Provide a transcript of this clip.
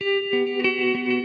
Música